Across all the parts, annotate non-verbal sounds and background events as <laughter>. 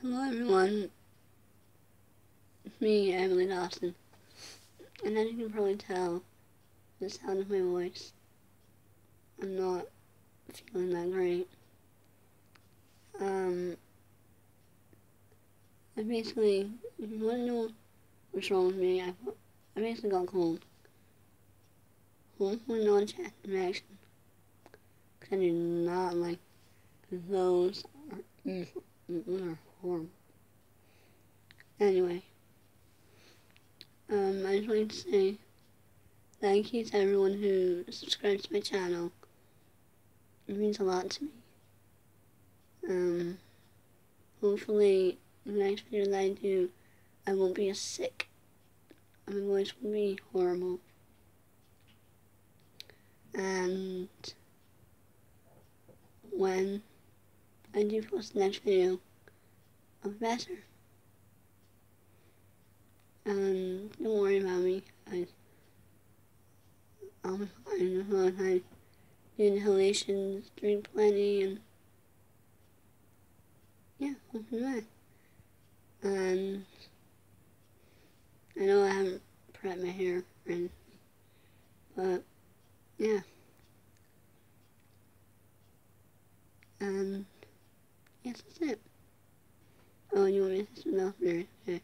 Hello everyone, it's me, Emily Dawson, and as you can probably tell, the sound of my voice, I'm not feeling that great. Um, I basically, if you want to know what's wrong with me, I, I basically got cold. Hopefully not a chest infection, because I do not like those. are, mm, horrible. Anyway, um, I just wanted to say thank you to everyone who subscribes to my channel. It means a lot to me. Um, hopefully, the next video that I do, I won't be as sick. My voice will be horrible. And when I do post the next video, Be better. Um, don't worry about me. I, be fine long as I do inhalations, drink plenty, and yeah, be fine. And I know I haven't prepped my hair anything, but yeah. And yes, that's it. You want me to something? Okay.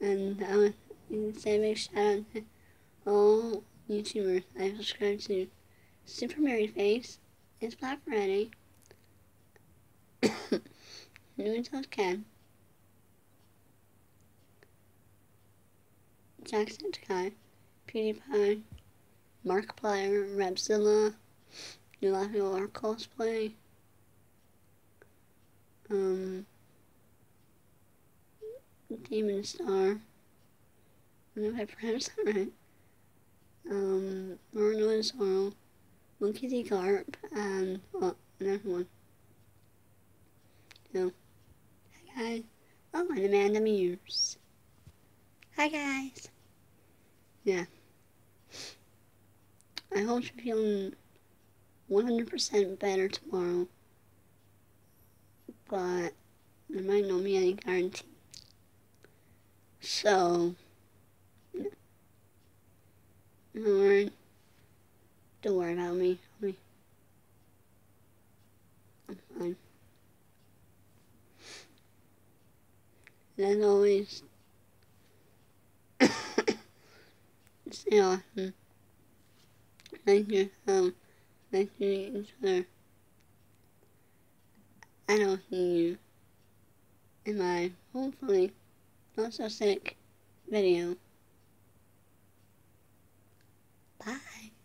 And I want to say a big shout out to all YouTubers I subscribe to. Super Mary Face, It's Black Friday, <coughs> New Until Ken, Jacksepticeye, PewDiePie, Markiplier, Repzilla, New Laughing Or Cosplay, um, Demon Star. I don't know if I pronounced that right. Um, Marno Sorrow, Monkey D. Carp, and, oh, and everyone. So, hi guys. Oh, and Amanda Muse. Hi guys. Yeah. I hope you're feeling 100% better tomorrow. But there might not be any guarantee. So, yeah. Don't worry. Don't worry about me. I'm fine. And as always, <coughs> stay awesome. Thank you. Um, thank you each other. I don't hear you in my hopefully not so sick video. Bye.